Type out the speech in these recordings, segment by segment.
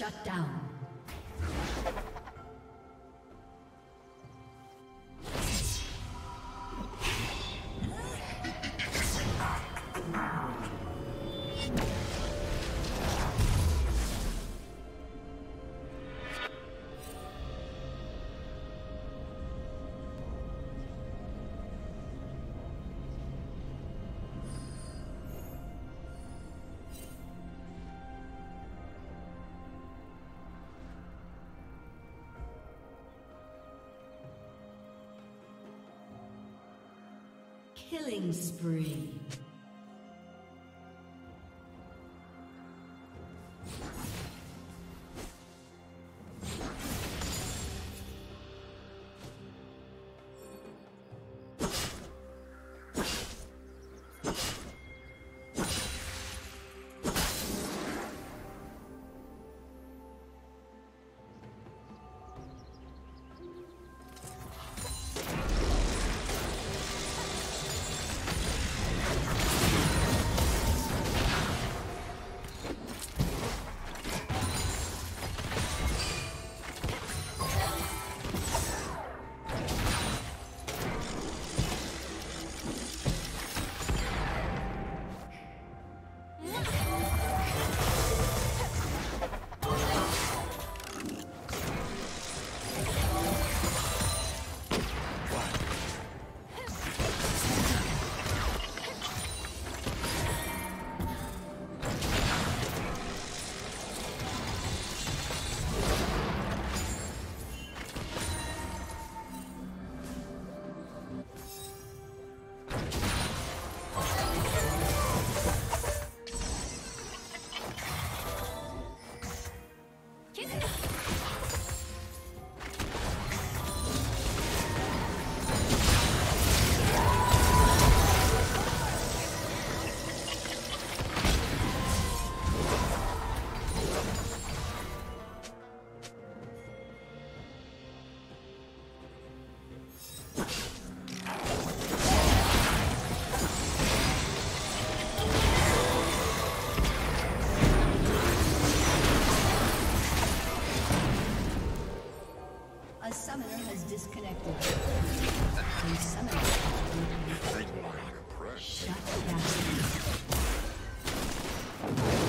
Shut down. Killing spree. Slain the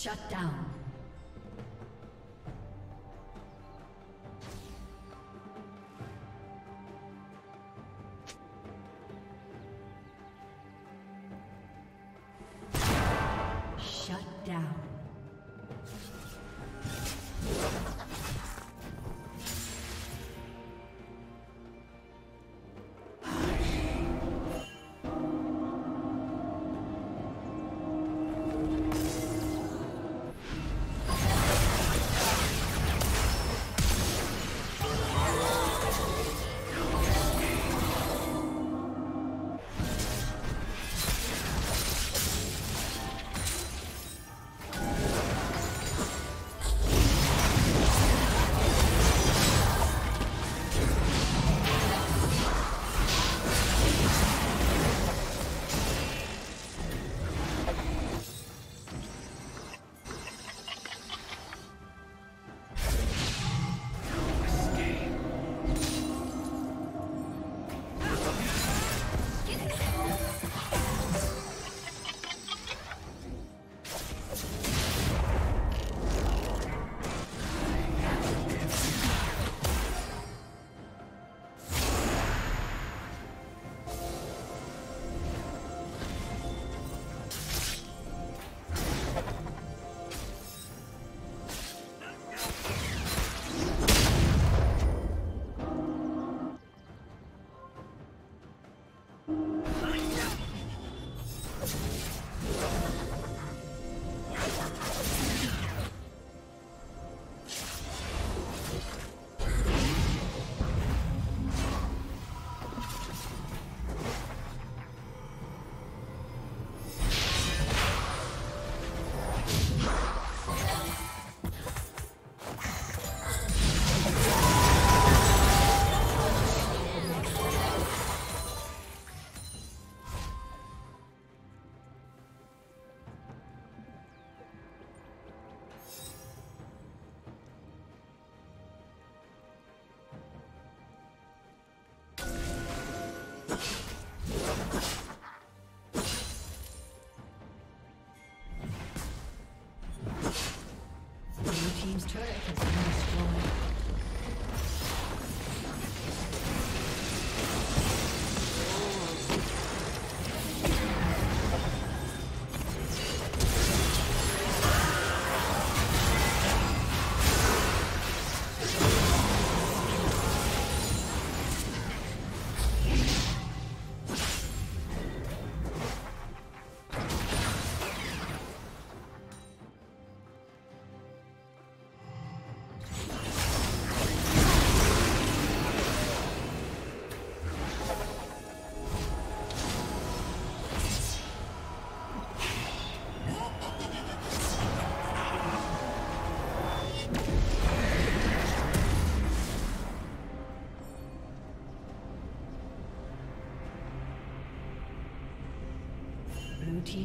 Shut down.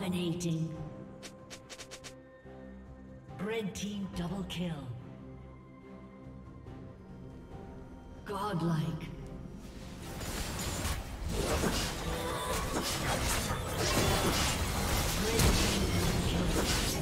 Dominating. Red team double kill. Godlike. Red team